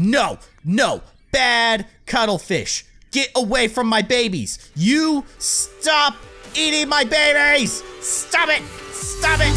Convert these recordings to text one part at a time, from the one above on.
No, no, bad cuttlefish. Get away from my babies. You stop eating my babies. Stop it. Stop it.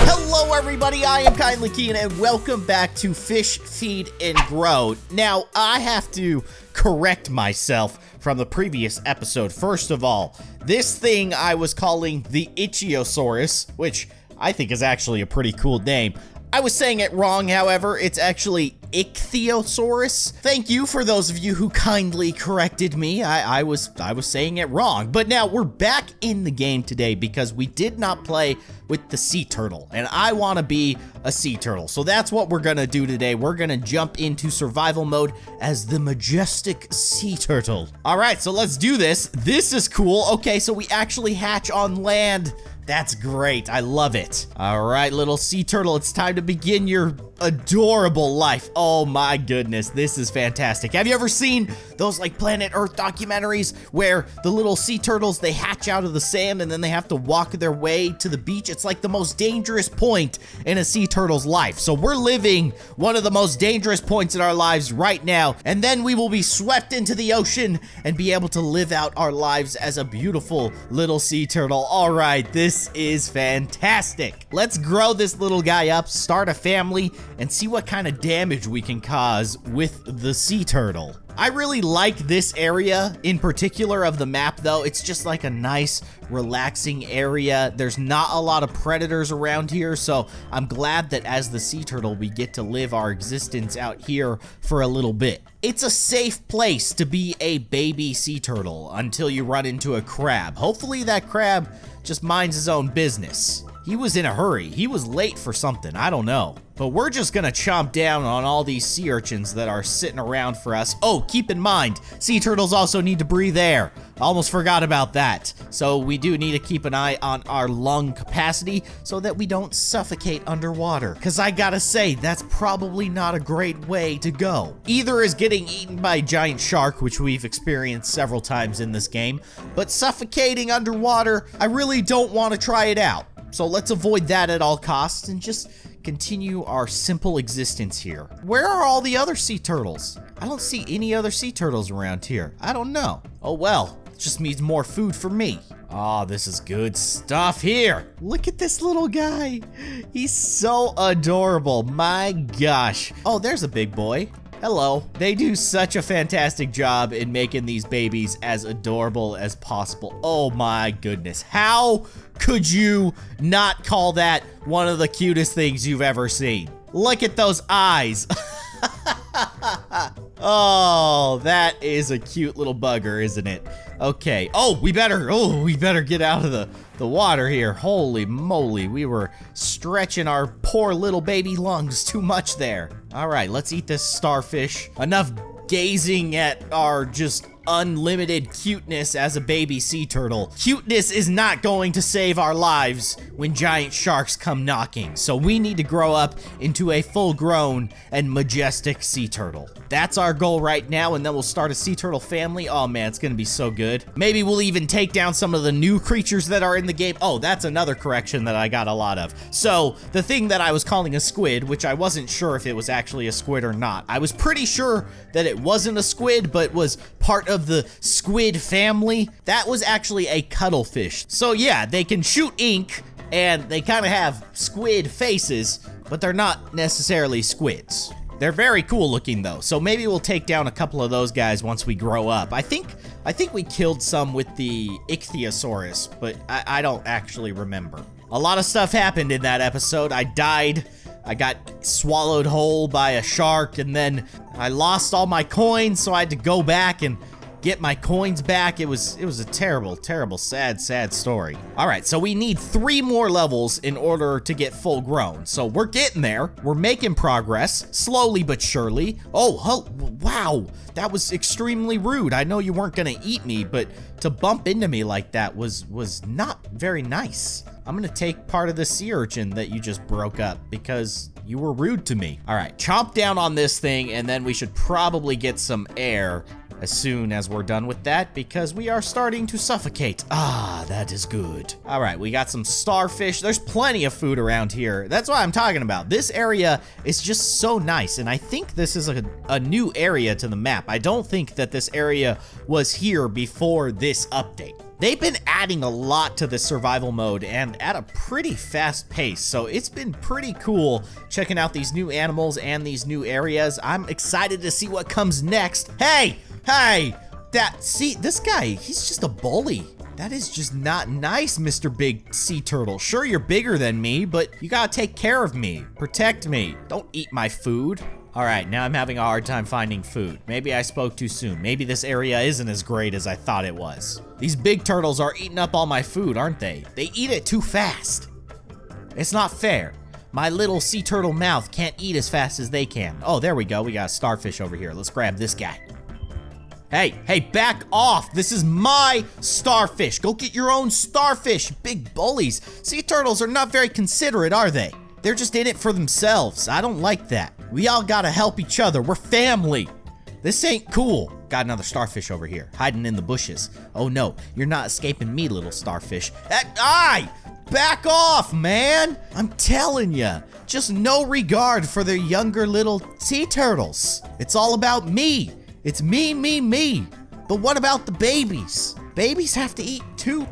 Hello, everybody. I am Kindly Keyin, and welcome back to Fish, Feed, and Grow. Now, I have to correct myself from the previous episode. First of all, this thing I was calling the Ichthyosaurus, which I think is actually a pretty cool name. I was saying it wrong, however, it's actually Ichthyosaurus. Thank you for those of you who kindly corrected me. I, I was I was saying it wrong. But now we're back in the game today because we did not play with the sea turtle, and I want to be a sea turtle. So that's what we're gonna do today. We're gonna jump into survival mode as the majestic sea turtle. All right, so let's do this. This is cool. Okay, so we actually hatch on land. That's great. I love it. All right, little sea turtle, it's time to begin your adorable life. Oh my goodness, this is fantastic. Have you ever seen those like Planet Earth documentaries where the little sea turtles, they hatch out of the sand and then they have to walk their way to the beach? It's like the most dangerous point in a sea turtle's life. So we're living one of the most dangerous points in our lives right now. And then we will be swept into the ocean and be able to live out our lives as a beautiful little sea turtle. All right, this is fantastic. Let's grow this little guy up, start a family, and see what kind of damage we can cause with the sea turtle. I really like this area in particular of the map though. It's just like a nice relaxing area. There's not a lot of predators around here, so I'm glad that as the sea turtle we get to live our existence out here for a little bit. It's a safe place to be a baby sea turtle until you run into a crab. Hopefully that crab just minds his own business. He was in a hurry. He was late for something. I don't know. But we're just gonna chomp down on all these sea urchins that are sitting around for us. Oh, keep in mind, sea turtles also need to breathe air. Almost forgot about that. So we do need to keep an eye on our lung capacity so that we don't suffocate underwater. Cause I gotta say, that's probably not a great way to go. Either is getting eaten by a giant shark, which we've experienced several times in this game, but suffocating underwater, I really don't want to try it out. So let's avoid that at all costs and just continue our simple existence here. Where are all the other sea turtles? I don't see any other sea turtles around here. I don't know. Oh well, it just means more food for me. Oh, this is good stuff here. Look at this little guy. He's so adorable. My gosh. Oh, there's a big boy. Hello. They do such a fantastic job in making these babies as adorable as possible. Oh my goodness. How could you not call that one of the cutest things you've ever seen? Look at those eyes. oh, that is a cute little bugger, isn't it? Okay. Oh, we better, oh, we better get out of the, the water here. Holy moly, we were stretching our poor little baby lungs too much there. All right, let's eat this starfish. Enough gazing at our just unlimited cuteness as a baby sea turtle. Cuteness is not going to save our lives when giant sharks come knocking, so we need to grow up into a full-grown and majestic sea turtle. That's our goal right now, and then we'll start a sea turtle family. Oh man, it's gonna be so good. Maybe we'll even take down some of the new creatures that are in the game. Oh, that's another correction that I got a lot of. So, the thing that I was calling a squid, which I wasn't sure if it was actually a squid or not. I was pretty sure that it wasn't a squid, but was part of the squid family. That was actually a cuttlefish. So yeah, they can shoot ink, and they kind of have squid faces, but they're not necessarily squids. They're very cool looking though, so maybe we'll take down a couple of those guys once we grow up. I think I think we killed some with the Ichthyosaurus, but I, I don't actually remember. A lot of stuff happened in that episode. I died. I got swallowed whole by a shark, and then I lost all my coins, so I had to go back and get my coins back. It was it was a terrible, terrible, sad, sad story. All right, so we need three more levels in order to get full grown. So we're getting there. We're making progress, slowly but surely. Oh, oh wow, that was extremely rude. I know you weren't gonna eat me, but to bump into me like that was was not very nice. I'm gonna take part of the sea urchin that you just broke up because you were rude to me. All right, chomp down on this thing and then we should probably get some air as soon as we're done with that because we are starting to suffocate. Ah, that is good. All right, we got some starfish. There's plenty of food around here. That's what I'm talking about. This area is just so nice, and I think this is a, a new area to the map. I don't think that this area was here before this update. They've been adding a lot to the survival mode and at a pretty fast pace, so it's been pretty cool checking out these new animals and these new areas. I'm excited to see what comes next. Hey, hey, that, see, this guy, he's just a bully. That is just not nice, Mr. Big Sea Turtle. Sure, you're bigger than me, but you gotta take care of me, protect me. Don't eat my food. All right, now I'm having a hard time finding food. Maybe I spoke too soon. Maybe this area isn't as great as I thought it was. These big turtles are eating up all my food, aren't they? They eat it too fast. It's not fair. My little sea turtle mouth can't eat as fast as they can. Oh, there we go. We got a starfish over here. Let's grab this guy. Hey, hey, back off. This is my starfish. Go get your own starfish, big bullies. Sea turtles are not very considerate, are they? They're just in it for themselves. I don't like that. We all gotta help each other. We're family. This ain't cool. Got another starfish over here, hiding in the bushes. Oh no, you're not escaping me, little starfish. Eh, aye! Back off, man! I'm telling ya, just no regard for their younger little sea turtles. It's all about me. It's me, me, me. But what about the babies? Babies have to eat too.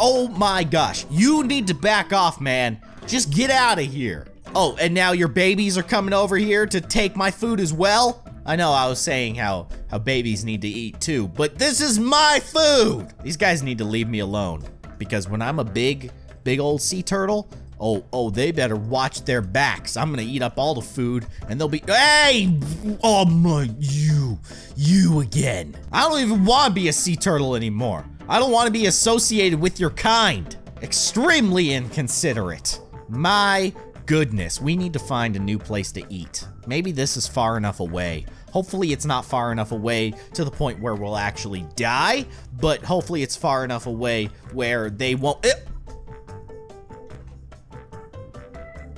Oh my gosh, you need to back off, man. Just get out of here. Oh, and now your babies are coming over here to take my food as well? I know I was saying how, how babies need to eat too, but this is my food! These guys need to leave me alone. Because when I'm a big, big old sea turtle, oh, oh, they better watch their backs. I'm gonna eat up all the food, and they'll be- Hey! Oh my, you, you again. I don't even want to be a sea turtle anymore. I don't want to be associated with your kind. Extremely inconsiderate. My goodness, we need to find a new place to eat. Maybe this is far enough away. Hopefully it's not far enough away to the point where we'll actually die, but hopefully it's far enough away where they won't- eh,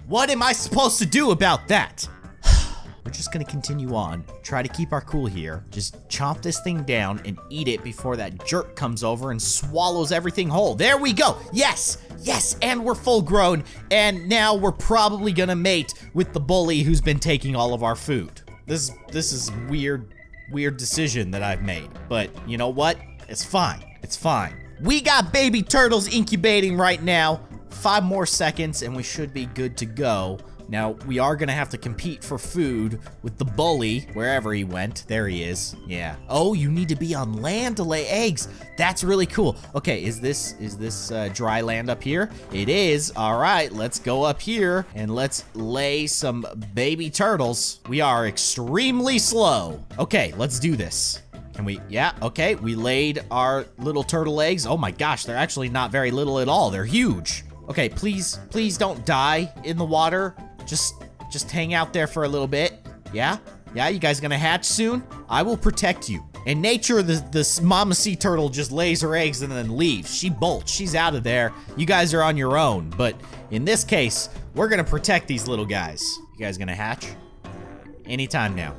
What am I supposed to do about that? We're just gonna continue on, try to keep our cool here, just chomp this thing down and eat it before that jerk comes over and swallows everything whole. There we go! Yes! Yes, and we're full grown, and now we're probably gonna mate with the bully who's been taking all of our food. This, this is weird, weird decision that I've made, but you know what? It's fine. It's fine. We got baby turtles incubating right now. Five more seconds and we should be good to go. Now, we are gonna have to compete for food with the bully, wherever he went. There he is. Yeah. Oh, you need to be on land to lay eggs. That's really cool. Okay, is this is this uh, dry land up here? It is. All right, let's go up here and let's lay some baby turtles. We are extremely slow. Okay, let's do this. Can we, yeah, okay, we laid our little turtle eggs. Oh my gosh, they're actually not very little at all. They're huge. Okay, please, please don't die in the water. Just, just hang out there for a little bit. Yeah? Yeah, you guys gonna hatch soon? I will protect you. In nature, the, the mama sea turtle just lays her eggs and then leaves. She bolts. She's out of there. You guys are on your own. But in this case, we're gonna protect these little guys. You guys gonna hatch? Anytime now.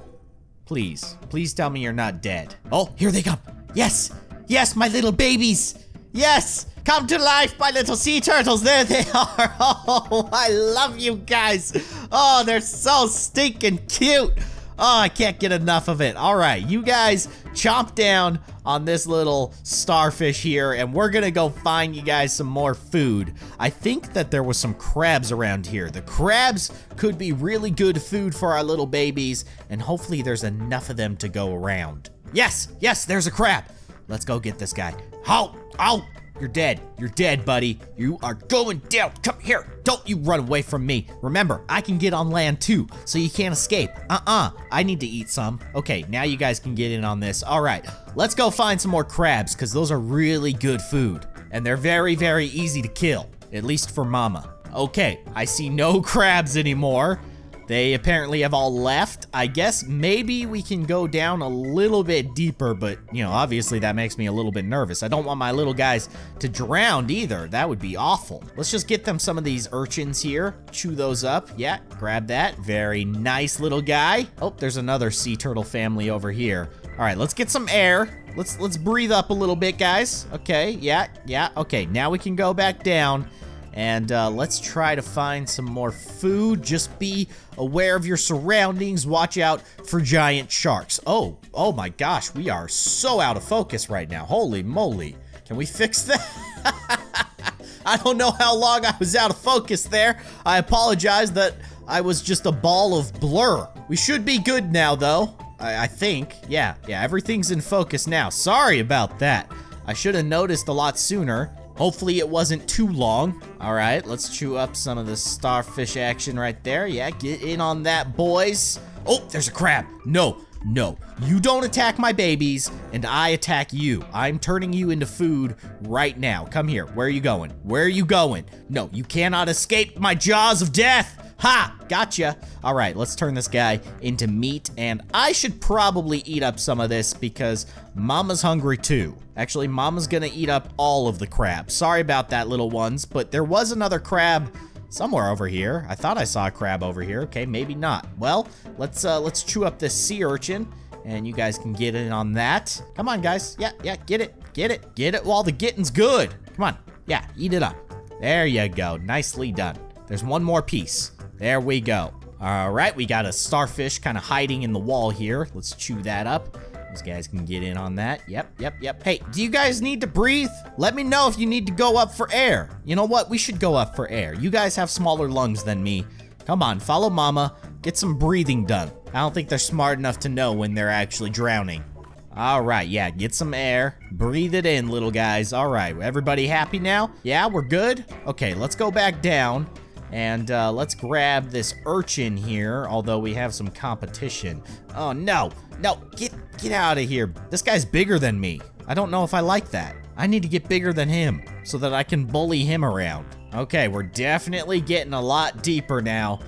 Please. Please tell me you're not dead. Oh, here they come. Yes. Yes, my little babies. Yes. Come to life, my little sea turtles. There they are. Oh, I love you guys. Oh, they're so stinking cute. Oh, I can't get enough of it. All right, you guys chomp down on this little starfish here, and we're gonna go find you guys some more food. I think that there was some crabs around here. The crabs could be really good food for our little babies, and hopefully there's enough of them to go around. Yes, yes, there's a crab. Let's go get this guy. Halt, halt. You're dead. You're dead, buddy. You are going down. Come here. Don't you run away from me. Remember, I can get on land too, so you can't escape. Uh-uh. I need to eat some. Okay, now you guys can get in on this. All right, let's go find some more crabs, because those are really good food. And they're very, very easy to kill, at least for Mama. Okay, I see no crabs anymore. They apparently have all left. I guess maybe we can go down a little bit deeper, but, you know, obviously that makes me a little bit nervous. I don't want my little guys to drown either. That would be awful. Let's just get them some of these urchins here. Chew those up. Yeah, grab that. Very nice little guy. Oh, there's another sea turtle family over here. All right, let's get some air. Let's let's breathe up a little bit, guys. Okay, yeah, yeah. Okay, now we can go back down. And uh, let's try to find some more food. Just be aware of your surroundings. Watch out for giant sharks. Oh, oh my gosh, we are so out of focus right now. Holy moly. Can we fix that? I don't know how long I was out of focus there. I apologize that I was just a ball of blur. We should be good now, though. I, I think. Yeah, yeah, everything's in focus now. Sorry about that. I should have noticed a lot sooner. Hopefully it wasn't too long. All right, let's chew up some of the starfish action right there. Yeah, get in on that, boys. Oh, there's a crab. No, no. You don't attack my babies, and I attack you. I'm turning you into food right now. Come here. Where are you going? Where are you going? No, you cannot escape my jaws of death. Ha! Gotcha. All right, let's turn this guy into meat, and I should probably eat up some of this because Mama's hungry too. Actually, Mama's gonna eat up all of the crab. Sorry about that, little ones, but there was another crab somewhere over here. I thought I saw a crab over here. Okay, maybe not. Well, let's uh, let's chew up this sea urchin, and you guys can get in on that. Come on, guys. Yeah, yeah, get it, get it, get it while the getting's good. Come on. Yeah, eat it up. There you go. Nicely done. There's one more piece. There we go. All right, we got a starfish kind of hiding in the wall here. Let's chew that up. These guys can get in on that. Yep, yep, yep. Hey, do you guys need to breathe? Let me know if you need to go up for air. You know what? We should go up for air. You guys have smaller lungs than me. Come on, follow mama. Get some breathing done. I don't think they're smart enough to know when they're actually drowning. All right, yeah, get some air. Breathe it in, little guys. All right, everybody happy now? Yeah, we're good? Okay, let's go back down. And uh, let's grab this urchin here, although we have some competition. Oh, no. No, get, get out of here. This guy's bigger than me. I don't know if I like that. I need to get bigger than him so that I can bully him around. Okay, we're definitely getting a lot deeper now.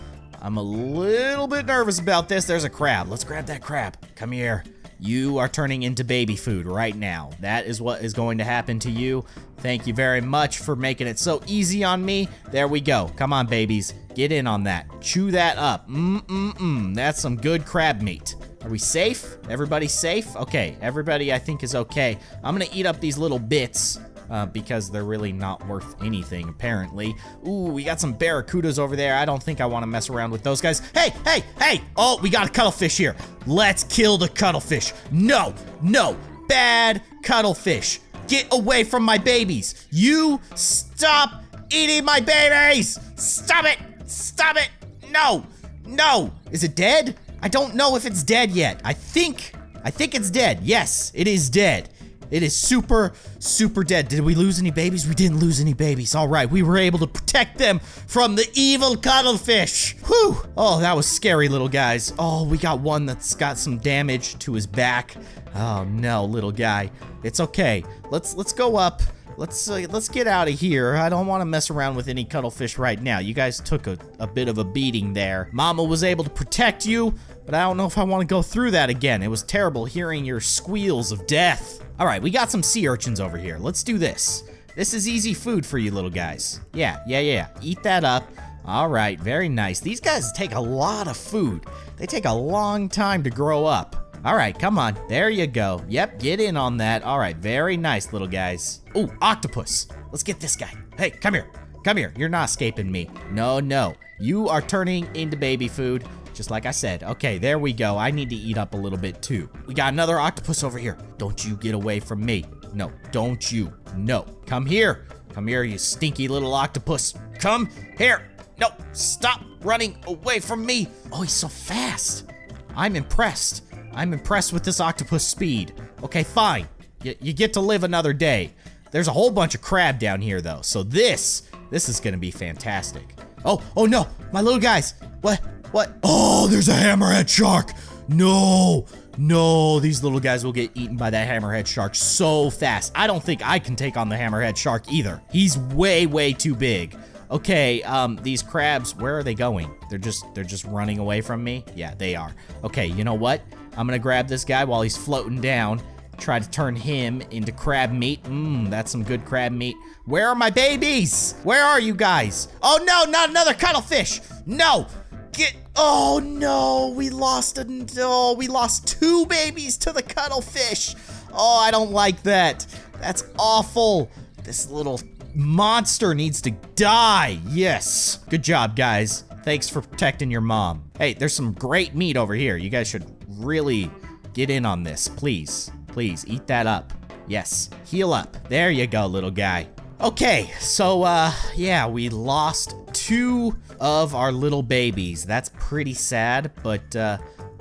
I'm a little bit nervous about this. There's a crab. Let's grab that crab. Come here. You are turning into baby food right now. That is what is going to happen to you. Thank you very much for making it so easy on me. There we go. Come on, babies. Get in on that. Chew that up. Mm-mm-mm. That's some good crab meat. Are we safe? Everybody safe? Okay, everybody I think is okay. I'm gonna eat up these little bits uh, because they're really not worth anything, apparently. Ooh, we got some barracudas over there. I don't think I want to mess around with those guys. Hey, hey, hey! Oh, we got a cuttlefish here. Let's kill the cuttlefish. No, no, bad cuttlefish. Get away from my babies. You stop eating my babies! Stop it! Stop it! No! No! Is it dead? I don't know if it's dead yet. I think, I think it's dead. Yes, it is dead. It is super, super dead. Did we lose any babies? We didn't lose any babies. All right, we were able to protect them from the evil cuttlefish. Whew. Oh, that was scary, little guys. Oh, we got one that's got some damage to his back. Oh no, little guy. It's okay. Let's let's go up. Let's uh, let's get out of here. I don't want to mess around with any cuttlefish right now. You guys took a, a bit of a beating there. Mama was able to protect you, but I don't know if I want to go through that again. It was terrible hearing your squeals of death. All right, we got some sea urchins over here. Let's do this. This is easy food for you little guys. Yeah, yeah, yeah. Eat that up. All right, very nice. These guys take a lot of food. They take a long time to grow up. All right, come on. There you go. Yep, get in on that. All right, very nice, little guys. Oh, octopus. Let's get this guy. Hey, come here. Come here. You're not escaping me. No, no. You are turning into baby food just like I said. Okay, there we go. I need to eat up a little bit too. We got another octopus over here. Don't you get away from me. No, don't you. No. Come here. Come here, you stinky little octopus. Come here. No, stop running away from me. Oh, he's so fast. I'm impressed. I'm impressed with this octopus speed. Okay, fine. Y you get to live another day. There's a whole bunch of crab down here, though. So this, this is going to be fantastic. Oh, oh no, my little guys. What? What? Oh, there's a hammerhead shark. No, no, these little guys will get eaten by that hammerhead shark so fast. I don't think I can take on the hammerhead shark either. He's way, way too big. Okay, um, these crabs, where are they going? They're just, they're just running away from me? Yeah, they are. Okay, you know what? I'm gonna grab this guy while he's floating down. Try to turn him into crab meat. Mmm, that's some good crab meat. Where are my babies? Where are you guys? Oh no, not another cuttlefish! No! Get. Oh no, we lost a. Oh, we lost two babies to the cuttlefish. Oh, I don't like that. That's awful. This little monster needs to die. Yes. Good job, guys. Thanks for protecting your mom. Hey, there's some great meat over here. You guys should really get in on this. Please. Please, eat that up. Yes. Heal up. There you go, little guy. Okay, so, uh, yeah, we lost two of our little babies. That's pretty sad, but, uh,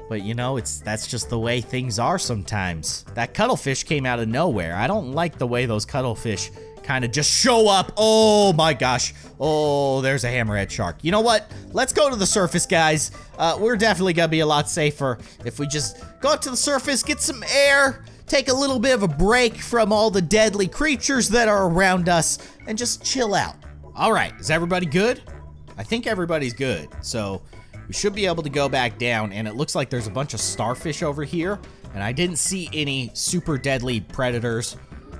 but you know, it's that's just the way things are sometimes. That cuttlefish came out of nowhere. I don't like the way those cuttlefish kind of just show up. Oh my gosh. Oh, there's a hammerhead shark. You know what? Let's go to the surface, guys. Uh, we're definitely gonna be a lot safer if we just go up to the surface, get some air, take a little bit of a break from all the deadly creatures that are around us, and just chill out. All right, is everybody good? I think everybody's good. So we should be able to go back down, and it looks like there's a bunch of starfish over here, and I didn't see any super deadly predators,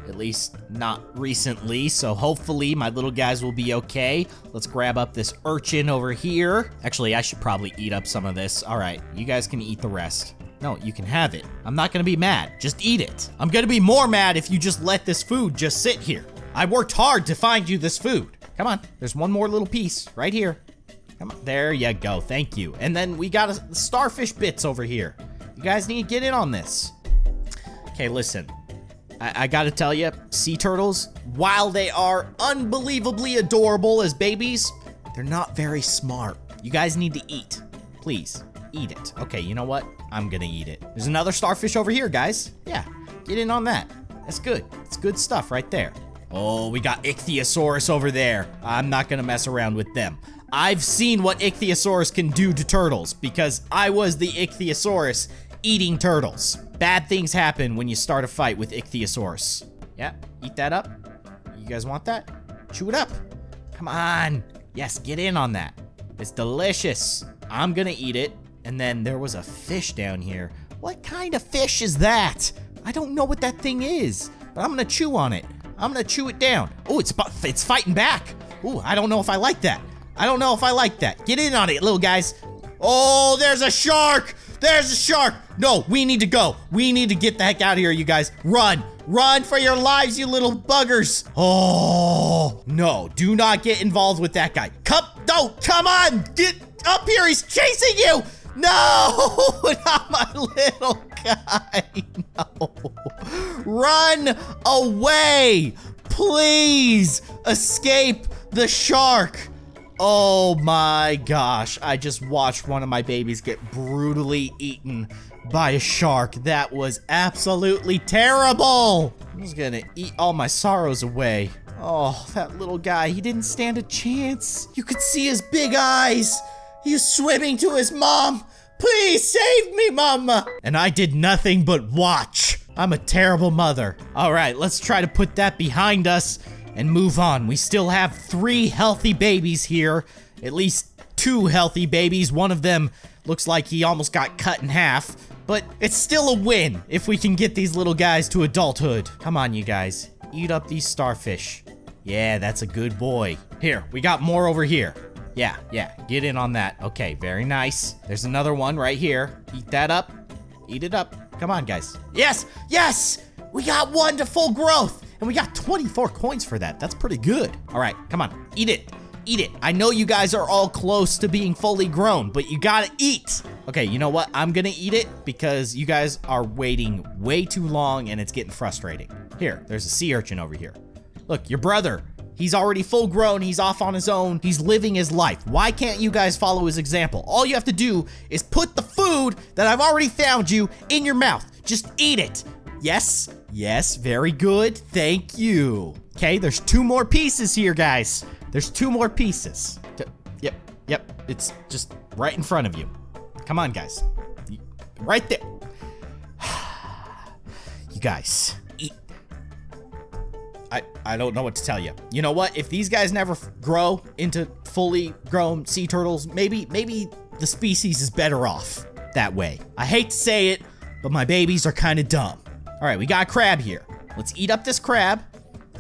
at least not recently, so hopefully my little guys will be okay. Let's grab up this urchin over here. Actually, I should probably eat up some of this. All right, you guys can eat the rest. No, you can have it. I'm not gonna be mad. Just eat it. I'm gonna be more mad if you just let this food just sit here. I worked hard to find you this food. Come on, there's one more little piece right here. Come on. There you go. Thank you. And then we got a starfish bits over here. You guys need to get in on this. Okay, listen. I, I gotta tell you, sea turtles, while they are unbelievably adorable as babies, they're not very smart. You guys need to eat. Please, eat it. Okay, you know what? I'm gonna eat it. There's another starfish over here, guys. Yeah, get in on that. That's good. It's good stuff right there. Oh, we got Ichthyosaurus over there. I'm not gonna mess around with them. I've seen what Ichthyosaurus can do to turtles because I was the Ichthyosaurus eating turtles. Bad things happen when you start a fight with Ichthyosaurus. Yeah, eat that up. You guys want that? Chew it up. Come on. Yes, get in on that. It's delicious. I'm gonna eat it. And then there was a fish down here. What kind of fish is that? I don't know what that thing is, but I'm gonna chew on it. I'm gonna chew it down. Oh, it's it's fighting back. Oh, I don't know if I like that. I don't know if I like that. Get in on it, little guys. Oh, there's a shark! There's a shark! No, we need to go. We need to get the heck out of here, you guys. Run! Run for your lives, you little buggers! Oh, no. Do not get involved with that guy. Come, no, come on! Get up here, he's chasing you! No! Not my little guy. No. Run away! Please escape the shark! Oh my gosh, I just watched one of my babies get brutally eaten by a shark. That was absolutely terrible. I'm just gonna eat all my sorrows away. Oh, that little guy, he didn't stand a chance. You could see his big eyes. He's swimming to his mom. Please save me, mama. And I did nothing but watch. I'm a terrible mother. All right, let's try to put that behind us and move on. We still have three healthy babies here. At least two healthy babies. One of them looks like he almost got cut in half. But it's still a win if we can get these little guys to adulthood. Come on, you guys. Eat up these starfish. Yeah, that's a good boy. Here, we got more over here. Yeah, yeah, get in on that. Okay, very nice. There's another one right here. Eat that up. Eat it up. Come on, guys. Yes, yes! We got one to full growth. And we got 24 coins for that. That's pretty good. All right, come on. Eat it. Eat it. I know you guys are all close to being fully grown, but you gotta eat. Okay, you know what? I'm gonna eat it because you guys are waiting way too long and it's getting frustrating. Here, there's a sea urchin over here. Look, your brother. He's already full grown. He's off on his own. He's living his life. Why can't you guys follow his example? All you have to do is put the food that I've already found you in your mouth. Just eat it. Yes, yes, very good. Thank you. Okay, there's two more pieces here, guys. There's two more pieces. Yep, yep, it's just right in front of you. Come on, guys. Right there. you guys, eat. I, I don't know what to tell you. You know what? If these guys never grow into fully grown sea turtles, maybe, maybe the species is better off that way. I hate to say it, but my babies are kind of dumb. All right, we got a crab here. Let's eat up this crab.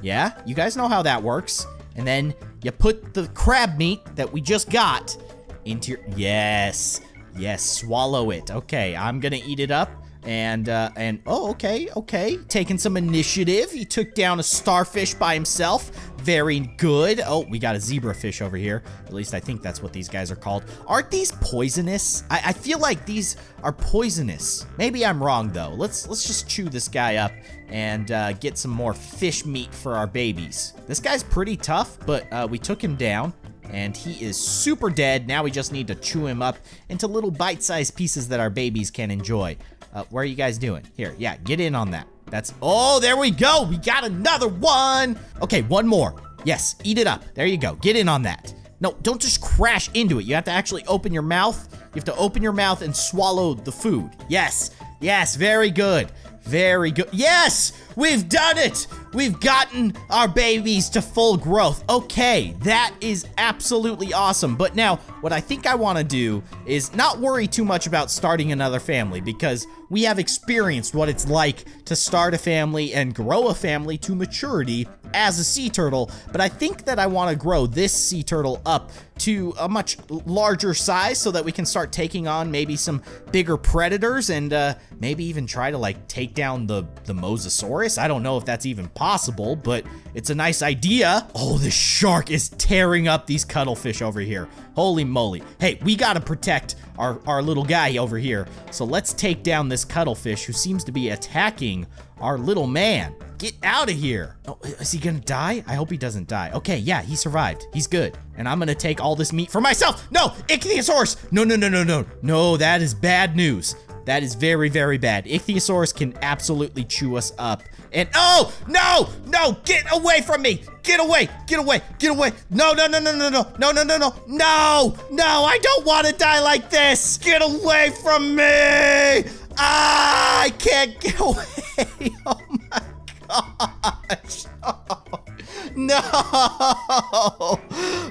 Yeah, you guys know how that works. And then you put the crab meat that we just got into your, yes, yes, swallow it. Okay, I'm gonna eat it up. And, uh, and, oh, okay, okay. Taking some initiative. He took down a starfish by himself. Very good. Oh, we got a zebrafish over here. At least I think that's what these guys are called. Aren't these poisonous? I, I feel like these are poisonous. Maybe I'm wrong, though. Let's, let's just chew this guy up and, uh, get some more fish meat for our babies. This guy's pretty tough, but, uh, we took him down and he is super dead. Now we just need to chew him up into little bite-sized pieces that our babies can enjoy. Uh, where are you guys doing? Here, yeah, get in on that. That's, oh, there we go. We got another one. Okay, one more. Yes, eat it up. There you go. Get in on that. No, don't just crash into it. You have to actually open your mouth. You have to open your mouth and swallow the food. Yes, yes, very good. Very good. Yes, we've done it. We've gotten our babies to full growth. Okay, that is absolutely awesome. But now, what I think I want to do is not worry too much about starting another family because we have experienced what it's like to start a family and grow a family to maturity as a sea turtle. But I think that I want to grow this sea turtle up to a much larger size so that we can start taking on maybe some bigger predators and uh, maybe even try to like take down the, the Mosasaurus. I don't know if that's even possible, but it's a nice idea. Oh, the shark is tearing up these cuttlefish over here. Holy moly. Hey, we gotta protect our, our little guy over here. So let's take down this cuttlefish who seems to be attacking our little man. Get out of here. Oh, is he gonna die? I hope he doesn't die. Okay, yeah, he survived. He's good. And I'm gonna take all this meat for myself. No, Ichthyosaurus. No, no, no, no, no. No, that is bad news. That is very, very bad. Ichthyosaurus can absolutely chew us up. And oh, no, no, get away from me. Get away, get away, get away. No, no, no, no, no, no, no, no, no, no, no, no, I don't want to die like this. Get away from me. Ah, I can't get away. Oh my gosh. No!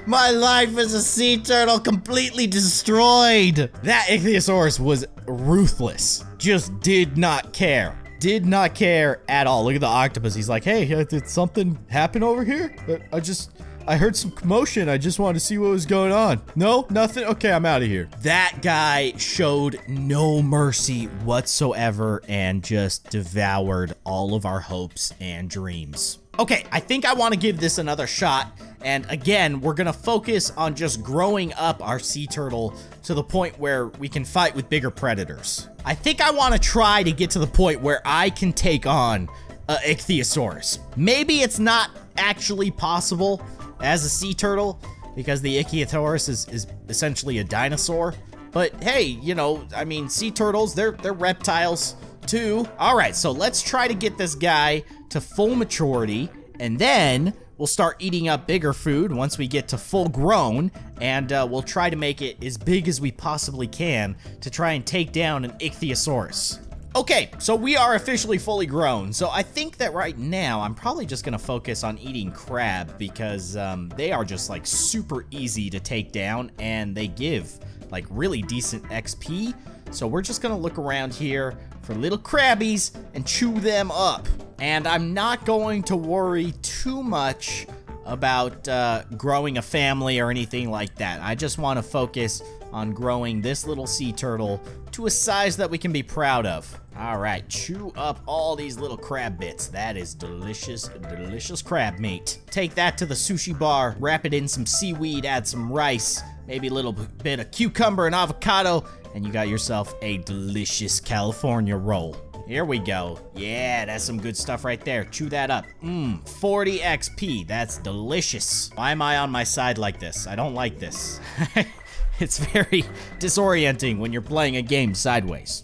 My life as a sea turtle completely destroyed! That Ichthyosaurus was ruthless. Just did not care. Did not care at all. Look at the octopus. He's like, hey, did something happen over here? I just... I heard some commotion. I just wanted to see what was going on. No? Nothing? Okay, I'm out of here. That guy showed no mercy whatsoever and just devoured all of our hopes and dreams. Okay, I think I want to give this another shot. And again, we're going to focus on just growing up our sea turtle to the point where we can fight with bigger predators. I think I want to try to get to the point where I can take on a Ichthyosaurus. Maybe it's not actually possible as a sea turtle because the Ichthyosaurus is, is essentially a dinosaur. But hey, you know, I mean, sea turtles, they're, they're reptiles too. All right, so let's try to get this guy to full maturity, and then we'll start eating up bigger food once we get to full grown, and uh, we'll try to make it as big as we possibly can to try and take down an Ichthyosaurus. Okay, so we are officially fully grown, so I think that right now I'm probably just gonna focus on eating crab because um, they are just like super easy to take down and they give like really decent XP. So we're just gonna look around here for little crabbies and chew them up. And I'm not going to worry too much about uh, growing a family or anything like that. I just want to focus on growing this little sea turtle to a size that we can be proud of. All right, chew up all these little crab bits. That is delicious, delicious crab meat. Take that to the sushi bar, wrap it in some seaweed, add some rice, maybe a little bit of cucumber and avocado, and you got yourself a delicious California roll. Here we go. Yeah, that's some good stuff right there. Chew that up. Mmm, 40 XP. That's delicious. Why am I on my side like this? I don't like this. it's very disorienting when you're playing a game sideways.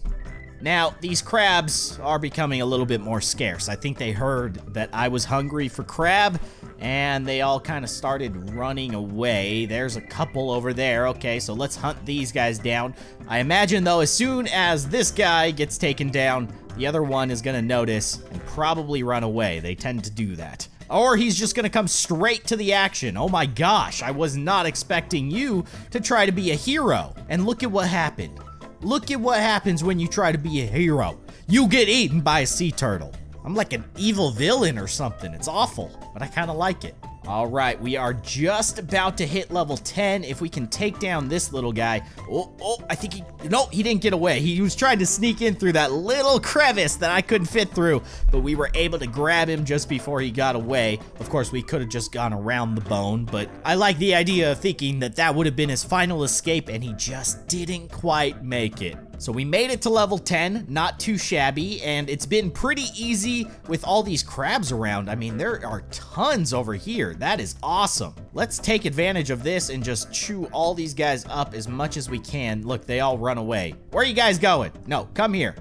Now, these crabs are becoming a little bit more scarce. I think they heard that I was hungry for crab, and they all kind of started running away. There's a couple over there. Okay, so let's hunt these guys down. I imagine, though, as soon as this guy gets taken down, the other one is going to notice and probably run away. They tend to do that. Or he's just gonna come straight to the action. Oh my gosh, I was not expecting you to try to be a hero. And look at what happened. Look at what happens when you try to be a hero. You get eaten by a sea turtle. I'm like an evil villain or something. It's awful, but I kind of like it. All right, we are just about to hit level 10. If we can take down this little guy. Oh, oh, I think he, no, he didn't get away. He was trying to sneak in through that little crevice that I couldn't fit through, but we were able to grab him just before he got away. Of course, we could have just gone around the bone, but I like the idea of thinking that that would have been his final escape and he just didn't quite make it. So we made it to level 10, not too shabby, and it's been pretty easy with all these crabs around. I mean, there are tons over here. That is awesome. Let's take advantage of this and just chew all these guys up as much as we can. Look, they all run away. Where are you guys going? No, come here.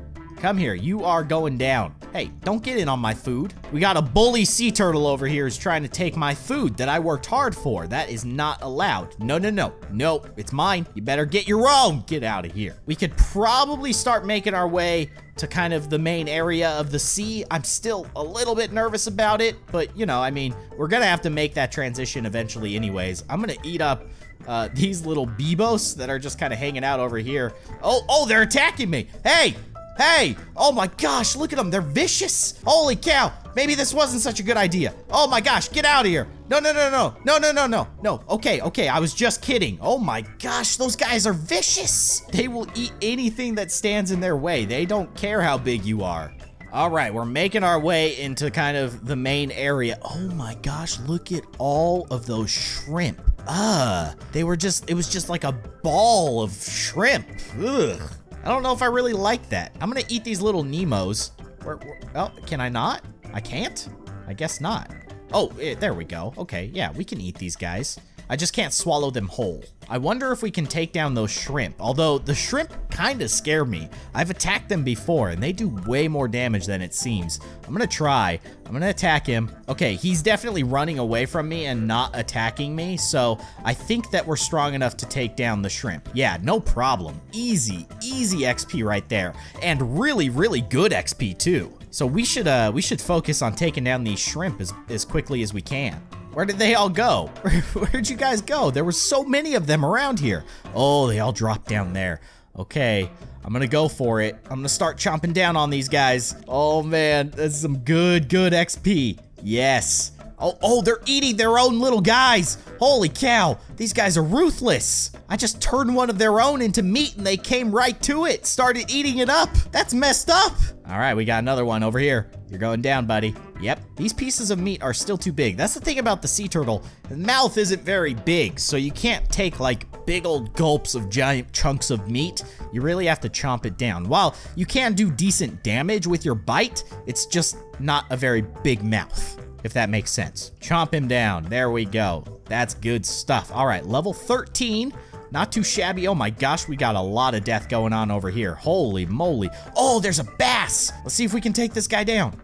Come here. You are going down. Hey, don't get in on my food. We got a bully sea turtle over here who's trying to take my food that I worked hard for. That is not allowed. No, no, no. No, it's mine. You better get your own. Get out of here. We could probably start making our way to kind of the main area of the sea. I'm still a little bit nervous about it, but you know, I mean, we're gonna have to make that transition eventually anyways. I'm gonna eat up uh, these little bibos that are just kind of hanging out over here. Oh, oh, they're attacking me. Hey, Hey! Oh my gosh, look at them. They're vicious. Holy cow. Maybe this wasn't such a good idea. Oh my gosh, get out of here. No, no, no, no. No, no, no, no. No. Okay, okay. I was just kidding. Oh my gosh, those guys are vicious. They will eat anything that stands in their way. They don't care how big you are. All right, we're making our way into kind of the main area. Oh my gosh, look at all of those shrimp. Ah, they were just, it was just like a ball of shrimp. Ugh. I don't know if I really like that. I'm gonna eat these little Nemos. Where, where, oh, can I not? I can't? I guess not. Oh, eh, there we go. Okay, yeah, we can eat these guys. I just can't swallow them whole. I wonder if we can take down those shrimp, although the shrimp kind of scare me. I've attacked them before, and they do way more damage than it seems. I'm gonna try. I'm gonna attack him. Okay, he's definitely running away from me and not attacking me, so I think that we're strong enough to take down the shrimp. Yeah, no problem. Easy, easy XP right there, and really, really good XP too. So we should, uh, we should focus on taking down these shrimp as, as quickly as we can. Where did they all go? Where'd you guys go? There were so many of them around here. Oh, they all dropped down there. Okay, I'm gonna go for it. I'm gonna start chomping down on these guys. Oh man, that's some good, good XP. Yes. Oh, oh, they're eating their own little guys. Holy cow, these guys are ruthless. I just turned one of their own into meat and they came right to it, started eating it up. That's messed up. All right, we got another one over here. You're going down, buddy. Yep, these pieces of meat are still too big. That's the thing about the sea turtle. The mouth isn't very big, so you can't take like big old gulps of giant chunks of meat. You really have to chomp it down. While you can do decent damage with your bite, it's just not a very big mouth if that makes sense. Chomp him down. There we go. That's good stuff. All right, level 13. Not too shabby. Oh my gosh, we got a lot of death going on over here. Holy moly. Oh, there's a bass. Let's see if we can take this guy down.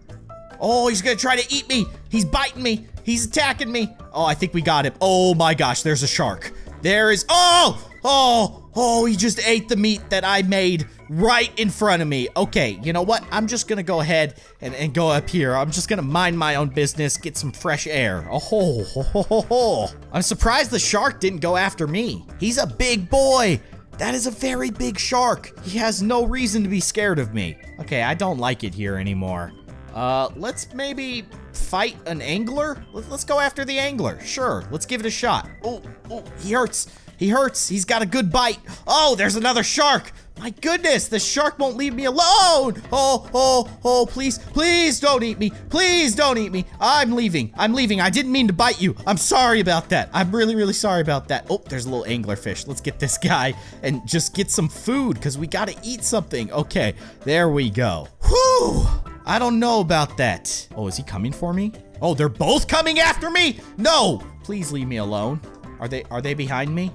Oh, he's gonna try to eat me. He's biting me. He's attacking me. Oh, I think we got him. Oh my gosh, there's a shark. There is, oh, oh, oh, he just ate the meat that I made right in front of me. Okay, you know what? I'm just gonna go ahead and, and go up here. I'm just gonna mind my own business, get some fresh air. Oh, ho, ho, ho, ho. I'm surprised the shark didn't go after me. He's a big boy. That is a very big shark. He has no reason to be scared of me. Okay, I don't like it here anymore. Uh, let's maybe fight an angler? Let's go after the angler. Sure, let's give it a shot. Oh, oh, he hurts. He hurts. He's got a good bite. Oh, there's another shark. My goodness, the shark won't leave me alone. Oh, oh, oh, please, please don't eat me. Please don't eat me. I'm leaving. I'm leaving. I didn't mean to bite you. I'm sorry about that. I'm really, really sorry about that. Oh, there's a little anglerfish. Let's get this guy and just get some food because we got to eat something. Okay, there we go. Whew. I don't know about that. Oh, is he coming for me? Oh, they're both coming after me. No, please leave me alone. Are they, are they behind me?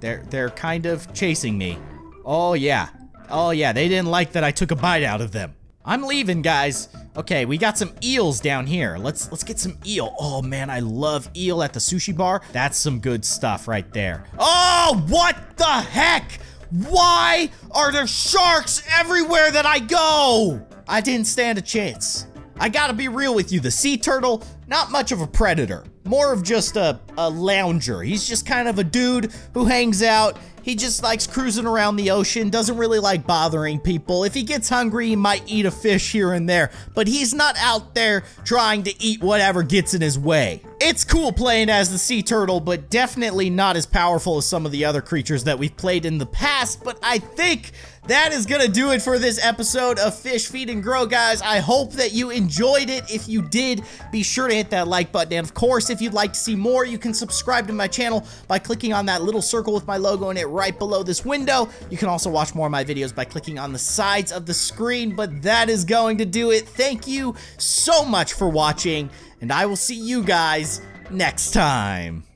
They're, they're kind of chasing me. Oh, yeah. Oh, yeah, they didn't like that I took a bite out of them. I'm leaving, guys. Okay, we got some eels down here. Let's let's get some eel. Oh man, I love eel at the sushi bar. That's some good stuff right there. Oh, what the heck? Why are there sharks everywhere that I go? I didn't stand a chance. I gotta be real with you, the sea turtle, not much of a predator. More of just a, a lounger. He's just kind of a dude who hangs out. He just likes cruising around the ocean, doesn't really like bothering people. If he gets hungry, he might eat a fish here and there, but he's not out there trying to eat whatever gets in his way. It's cool playing as the sea turtle, but definitely not as powerful as some of the other creatures that we've played in the past. But I think that is gonna do it for this episode of Fish Feed and Grow, guys. I hope that you enjoyed it. If you did, be sure to hit that like button. And of course, if you'd like to see more, you can subscribe to my channel by clicking on that little circle with my logo in it right below this window. You can also watch more of my videos by clicking on the sides of the screen, but that is going to do it. Thank you so much for watching, and I will see you guys next time.